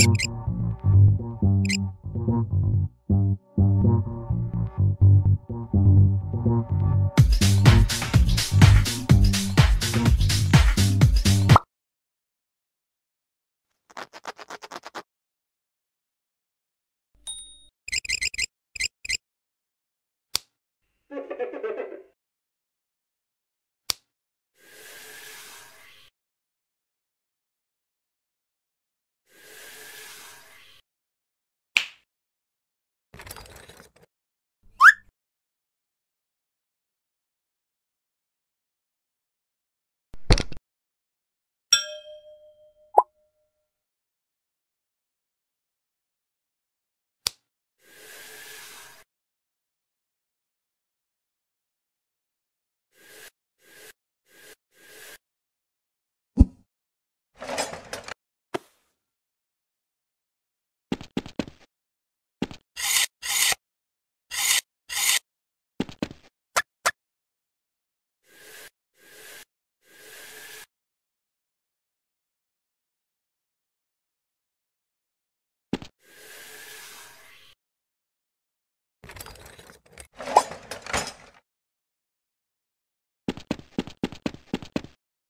you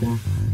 Bye.